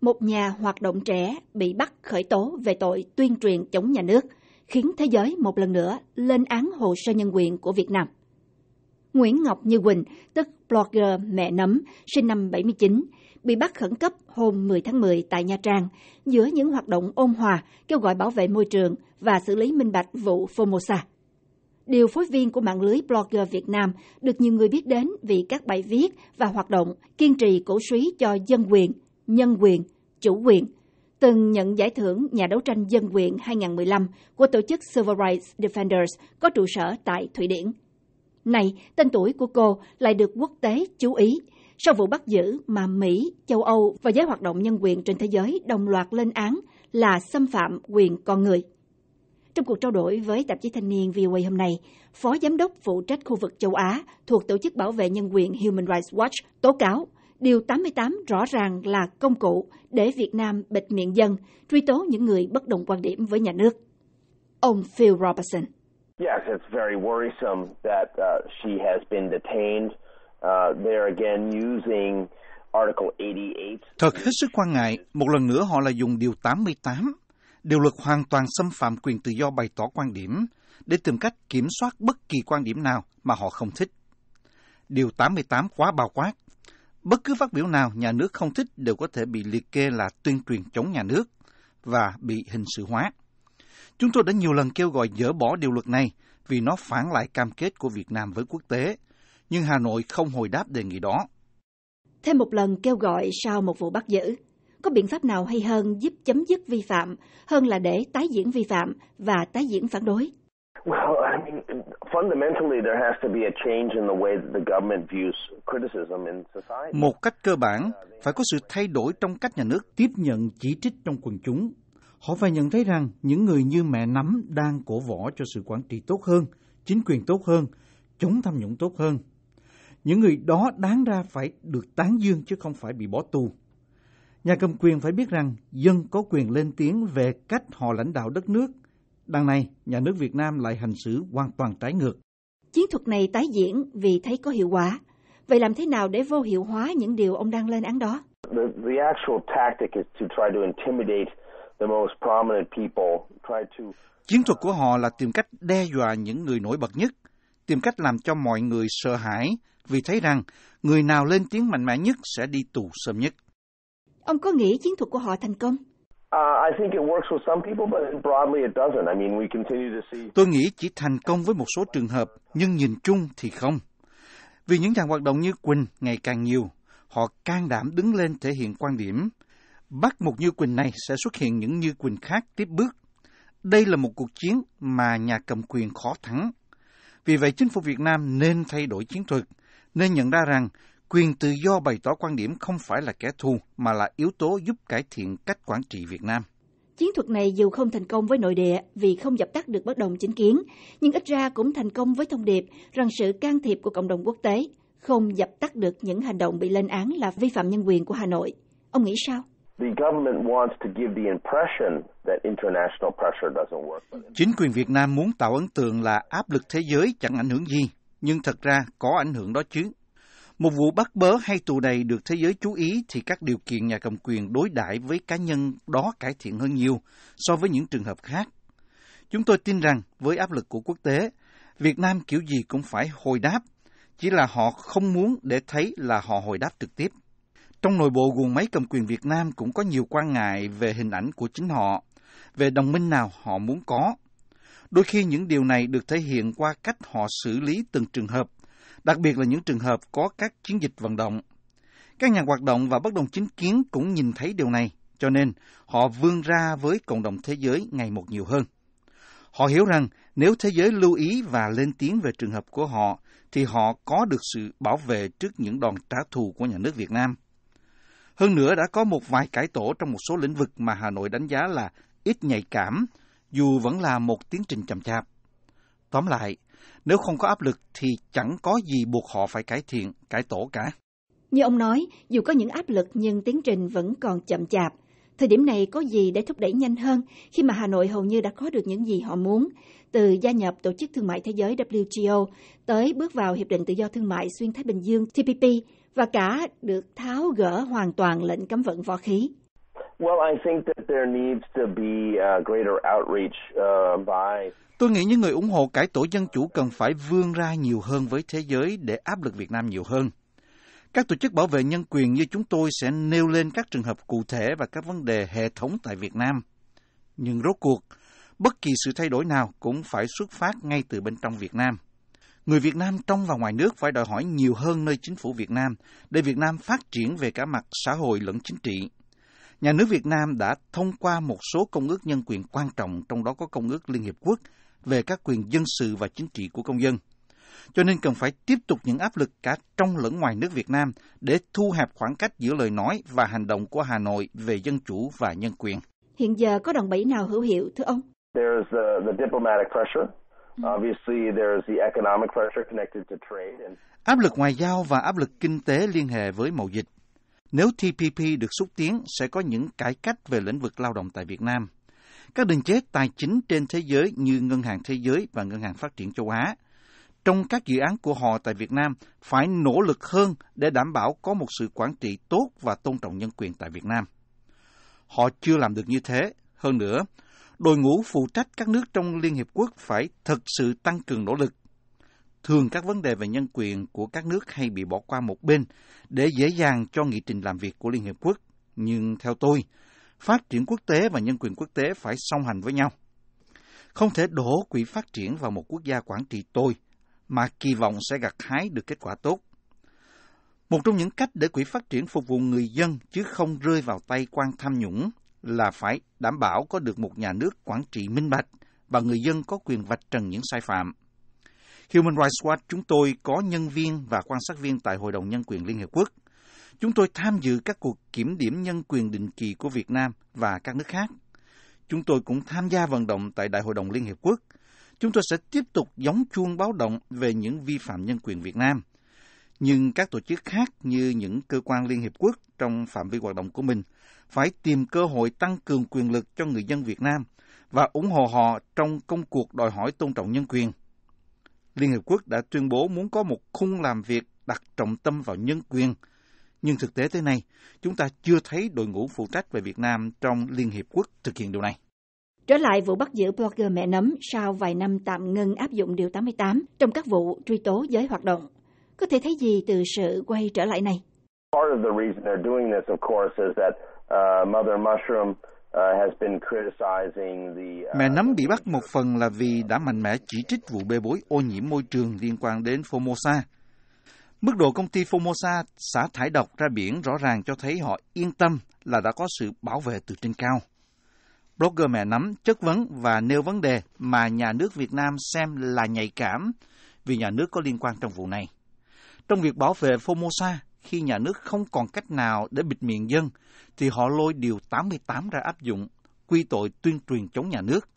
một nhà hoạt động trẻ bị bắt khởi tố về tội tuyên truyền chống nhà nước, khiến thế giới một lần nữa lên án hồ sơ nhân quyền của Việt Nam. Nguyễn Ngọc Như Quỳnh, tức blogger mẹ nấm, sinh năm 79, bị bắt khẩn cấp hôm 10 tháng 10 tại Nha Trang giữa những hoạt động ôn hòa kêu gọi bảo vệ môi trường và xử lý minh bạch vụ Formosa. Điều phối viên của mạng lưới blogger Việt Nam được nhiều người biết đến vì các bài viết và hoạt động kiên trì cổ suý cho dân quyền, nhân quyền, chủ quyền, từng nhận giải thưởng nhà đấu tranh dân quyền 2015 của tổ chức Civil Rights Defenders có trụ sở tại Thụy Điển. Này, tên tuổi của cô lại được quốc tế chú ý sau vụ bắt giữ mà Mỹ, châu Âu và giới hoạt động nhân quyền trên thế giới đồng loạt lên án là xâm phạm quyền con người. Trong cuộc trao đổi với tạp chí thanh niên VOA hôm nay, Phó Giám đốc phụ trách khu vực châu Á thuộc Tổ chức Bảo vệ Nhân quyền Human Rights Watch tố cáo Điều 88 rõ ràng là công cụ để Việt Nam bịt miệng dân, truy tố những người bất đồng quan điểm với nhà nước. Ông Phil Robertson. Yes, it's very worrisome that uh, she has been detained. Uh, they're again using Article 88. Thật hết sức quan ngại, một lần nữa họ là dùng Điều 88, điều luật hoàn toàn xâm phạm quyền tự do bày tỏ quan điểm, để tìm cách kiểm soát bất kỳ quan điểm nào mà họ không thích. Điều 88 quá bao quát. Bất cứ phát biểu nào nhà nước không thích đều có thể bị liệt kê là tuyên truyền chống nhà nước và bị hình sự hóa. Chúng tôi đã nhiều lần kêu gọi dỡ bỏ điều luật này vì nó phản lại cam kết của Việt Nam với quốc tế, nhưng Hà Nội không hồi đáp đề nghị đó. Thêm một lần kêu gọi sau một vụ bắt giữ, có biện pháp nào hay hơn giúp chấm dứt vi phạm hơn là để tái diễn vi phạm và tái diễn phản đối? Well, I mean, fundamentally, there has to be a change in the way that the government views criticism in society. Một cách cơ bản, phải có sự thay đổi trong cách nhà nước tiếp nhận chỉ trích trong quần chúng. Họ phải nhận thấy rằng những người như mẹ nắm đang cổ võ cho sự quản trị tốt hơn, chính quyền tốt hơn, chống tham nhũng tốt hơn. Những người đó đáng ra phải được tán dương chứ không phải bị bỏ tù. Nhà cầm quyền phải biết rằng dân có quyền lên tiếng về cách họ lãnh đạo đất nước. Đằng này, nhà nước Việt Nam lại hành xử hoàn toàn trái ngược. Chiến thuật này tái diễn vì thấy có hiệu quả. Vậy làm thế nào để vô hiệu hóa những điều ông đang lên án đó? The, the actual tactic is to try to intimidate the most prominent people, try to Chiến thuật của họ là tìm cách đe dọa những người nổi bật nhất, tìm cách làm cho mọi người sợ hãi vì thấy rằng người nào lên tiếng mạnh mẽ nhất sẽ đi tù sớm nhất. Ông có nghĩ chiến thuật của họ thành công? Tôi nghĩ chỉ thành công với một số trường hợp, nhưng nhìn chung thì không. Vì những nhà hoạt động như Quỳnh ngày càng nhiều, họ can đảm đứng lên thể hiện quan điểm. Bắt một Như Quỳnh này sẽ xuất hiện những Như Quỳnh khác tiếp bước. Đây là một cuộc chiến mà nhà cầm quyền khó thắng. Vì vậy chính phủ Việt Nam nên thay đổi chiến thuật, nên nhận ra rằng quyền tự do bày tỏ quan điểm không phải là kẻ thù mà là yếu tố giúp cải thiện cách quản trị Việt Nam. Chiến thuật này dù không thành công với nội địa vì không dập tắt được bất đồng chính kiến, nhưng ít ra cũng thành công với thông điệp rằng sự can thiệp của cộng đồng quốc tế không dập tắt được những hành động bị lên án là vi phạm nhân quyền của Hà Nội. Ông nghĩ sao? Chính quyền Việt Nam muốn tạo ấn tượng là áp lực thế giới chẳng ảnh hưởng gì, nhưng thật ra có ảnh hưởng đó chứ. Một vụ bắt bớ hay tù đầy được thế giới chú ý thì các điều kiện nhà cầm quyền đối đãi với cá nhân đó cải thiện hơn nhiều so với những trường hợp khác. Chúng tôi tin rằng với áp lực của quốc tế, Việt Nam kiểu gì cũng phải hồi đáp, chỉ là họ không muốn để thấy là họ hồi đáp trực tiếp. Trong nội bộ guồng máy cầm quyền Việt Nam cũng có nhiều quan ngại về hình ảnh của chính họ, về đồng minh nào họ muốn có. Đôi khi những điều này được thể hiện qua cách họ xử lý từng trường hợp, đặc biệt là những trường hợp có các chiến dịch vận động. Các nhà hoạt động và bất đồng chính kiến cũng nhìn thấy điều này, cho nên họ vươn ra với cộng đồng thế giới ngày một nhiều hơn. Họ hiểu rằng nếu thế giới lưu ý và lên tiếng về trường hợp của họ, thì họ có được sự bảo vệ trước những đòn trả thù của nhà nước Việt Nam. Hơn nữa đã có một vài cải tổ trong một số lĩnh vực mà Hà Nội đánh giá là ít nhạy cảm, dù vẫn là một tiến trình chậm chạp. Tóm lại, nếu không có áp lực thì chẳng có gì buộc họ phải cải thiện, cải tổ cả. Như ông nói, dù có những áp lực nhưng tiến trình vẫn còn chậm chạp. Thời điểm này có gì để thúc đẩy nhanh hơn khi mà Hà Nội hầu như đã có được những gì họ muốn, từ gia nhập Tổ chức Thương mại Thế giới WTO tới bước vào Hiệp định Tự do Thương mại Xuyên Thái Bình Dương TPP và cả được tháo gỡ hoàn toàn lệnh cấm vận võ khí. Well, I think that there needs to be uh, greater outreach uh, by Tôi nghĩ những người ủng hộ cải tổ dân chủ cần phải vươn ra nhiều hơn với thế giới để áp lực Việt Nam nhiều hơn. Các tổ chức bảo vệ nhân quyền như chúng tôi sẽ nêu lên các trường hợp cụ thể và các vấn đề hệ thống tại Việt Nam. Nhưng rốt cuộc, bất kỳ sự thay đổi nào cũng phải xuất phát ngay từ bên trong Việt Nam. Người Việt Nam trong và ngoài nước phải đòi hỏi nhiều hơn nơi chính phủ Việt Nam để Việt Nam phát triển về cả mặt xã hội lẫn chính trị. Nhà nước Việt Nam đã thông qua một số công ước nhân quyền quan trọng, trong đó có công ước Liên Hiệp Quốc về các quyền dân sự và chính trị của công dân. Cho nên cần phải tiếp tục những áp lực cả trong lẫn ngoài nước Việt Nam để thu hẹp khoảng cách giữa lời nói và hành động của Hà Nội về dân chủ và nhân quyền. Hiện giờ có đòn bẩy nào hữu hiệu thưa ông? there's the, the diplomatic pressure. And Áp lực ngoại giao và áp lực kinh tế liên hệ với mậu dịch. Nếu TPP được xúc tiến, sẽ có những cải cách về lĩnh vực lao động tại Việt Nam. Các định chế tài chính trên thế giới như Ngân hàng Thế giới và Ngân hàng Phát triển châu Á, trong các dự án của họ tại Việt Nam phải nỗ lực hơn để đảm bảo có một sự quản trị tốt và tôn trọng nhân quyền tại Việt Nam. Họ chưa làm được như thế. Hơn nữa, đội ngũ phụ trách các nước trong Liên Hiệp Quốc phải thực sự tăng cường nỗ lực. Thường các vấn đề về nhân quyền của các nước hay bị bỏ qua một bên để dễ dàng cho nghị trình làm việc của Liên Hiệp Quốc. Nhưng theo tôi, phát triển quốc tế và nhân quyền quốc tế phải song hành với nhau. Không thể đổ quỹ phát triển vào một quốc gia quản trị tôi, mà kỳ vọng sẽ gặt hái được kết quả tốt. Một trong những cách để quỹ phát triển phục vụ người dân chứ không rơi vào tay quan tham nhũng là phải đảm bảo có được một nhà nước quản trị minh bạch và người dân có quyền vạch trần những sai phạm. Human Rights Watch chúng tôi có nhân viên và quan sát viên tại Hội đồng Nhân quyền Liên Hiệp Quốc. Chúng tôi tham dự các cuộc kiểm điểm nhân quyền định kỳ của Việt Nam và các nước khác. Chúng tôi cũng tham gia vận động tại Đại hội đồng Liên Hiệp Quốc. Chúng tôi sẽ tiếp tục gióng chuông báo động về những vi phạm nhân quyền Việt Nam. Nhưng các tổ chức khác như những cơ quan Liên Hiệp Quốc trong phạm vi hoạt động của mình phải tìm cơ hội tăng cường quyền lực cho người dân Việt Nam và ủng hộ họ trong công cuộc đòi hỏi tôn trọng nhân quyền. Liên Hiệp Quốc đã tuyên bố muốn có một khung làm việc đặt trọng tâm vào nhân quyền, nhưng thực tế tới nay, chúng ta chưa thấy đội ngũ phụ trách về Việt Nam trong Liên Hiệp Quốc thực hiện điều này. Trở lại vụ bắt giữ blogger mẹ nấm sau vài năm tạm ngưng áp dụng Điều 88 trong các vụ truy tố giới hoạt động. Có thể thấy gì từ sự quay trở lại này? uh, uh. Uh, Mẹ nấm bị bắt một phần là vì đã mạnh mẽ chỉ trích vụ bê bối ô nhiễm môi trường liên quan đến Formosa. Mức độ công ty Formosa xả thải độc ra biển rõ ràng cho thấy họ yên tâm là đã có sự bảo vệ từ trên cao. Blogger mẹ nắm chất vấn và nêu vấn đề mà nhà nước Việt Nam xem là nhạy cảm vì nhà nước có liên quan trong vụ này. Trong việc bảo vệ Formosa, khi nhà nước không còn cách nào để bịt miệng dân, thì họ lôi Điều 88 ra áp dụng, quy tội tuyên truyền chống nhà nước,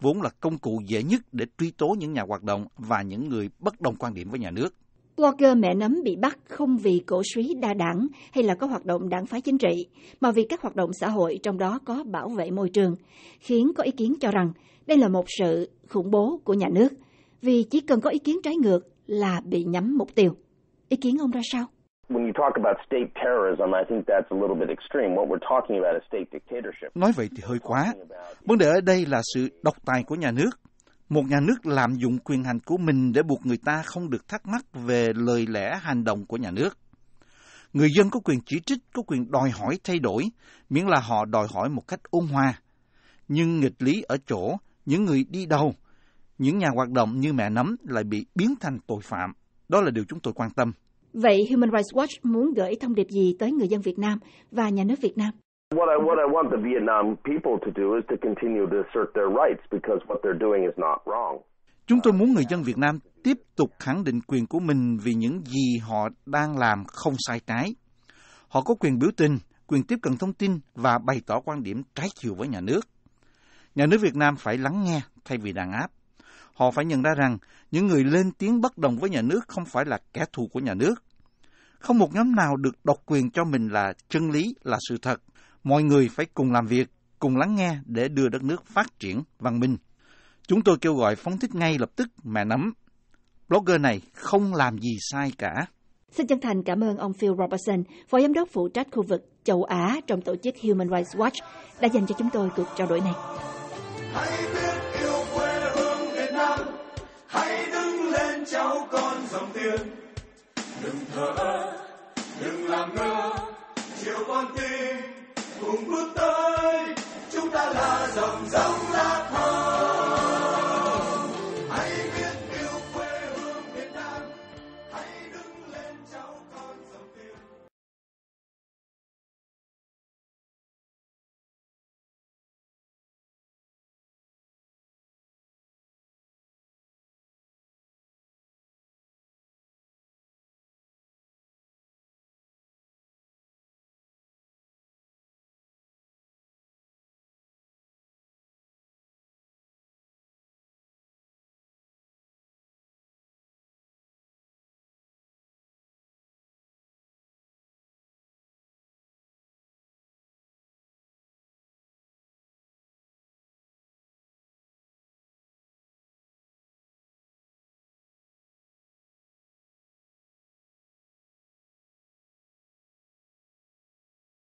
vốn là công cụ dễ nhất để truy tố những nhà hoạt động và những người bất đồng quan điểm với nhà nước. Blogger mẹ nấm bị bắt không vì cổ suý đa đảng hay là có hoạt động đảng phái chính trị, mà vì các hoạt động xã hội trong đó có bảo vệ môi trường, khiến có ý kiến cho rằng đây là một sự khủng bố của nhà nước, vì chỉ cần có ý kiến trái ngược là bị nhắm mục tiêu. Ý kiến ông ra sao? when you talk about state terrorism, I think that's a little bit extreme. What we're talking about is state dictatorship. Nói vậy thì hơi quá. Vấn đề ở đây là sự độc tài của nhà nước. Một nhà nước lạm dụng quyền hành của mình để buộc người ta không được thắc mắc về lời lẽ hành động của nhà nước. Người dân có quyền chỉ trích, có quyền đòi hỏi thay đổi, miễn là họ đòi hỏi một cách ôn hòa. Nhưng nghịch lý ở chỗ, những người đi đầu, những nhà hoạt động như mẹ nấm lại bị biến thành tội phạm. Đó là điều chúng tôi quan tâm. Vậy Human Rights Watch muốn gửi thông điệp gì tới người dân Việt Nam và nhà nước Việt Nam? What I, what I want the Vietnam people to do is to continue to assert their rights because what they're doing is not wrong. Chúng tôi muốn người dân Việt Nam tiếp tục khẳng định quyền của mình vì những gì họ đang làm không sai trái. Họ có quyền biểu tình, quyền tiếp cận thông tin và bày tỏ quan điểm trái chiều với nhà nước. Nhà nước Việt Nam phải lắng nghe thay vì đàn áp. Họ phải nhận ra rằng những người lên tiếng bất đồng với nhà nước không phải là kẻ thù của nhà nước. Không một nhóm nào được độc quyền cho mình là chân lý, là sự thật. Mọi người phải cùng làm việc, cùng lắng nghe để đưa đất nước phát triển văn minh. Chúng tôi kêu gọi phóng thích ngay lập tức mẹ nắm. Blogger này không làm gì sai cả. Xin chân thành cảm ơn ông Phil Robertson, Phó Giám đốc phụ trách khu vực châu Á trong tổ chức Human Rights Watch đã dành cho chúng tôi cuộc trao đổi này. Hãy biết yêu quê hương Việt Nam, hãy đứng lên cháu con dòng tiền. Đừng thở Brutal!